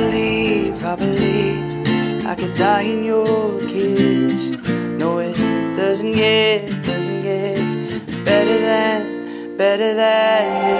believe, I believe I could die in your kiss. No, it doesn't get, doesn't get better than, better than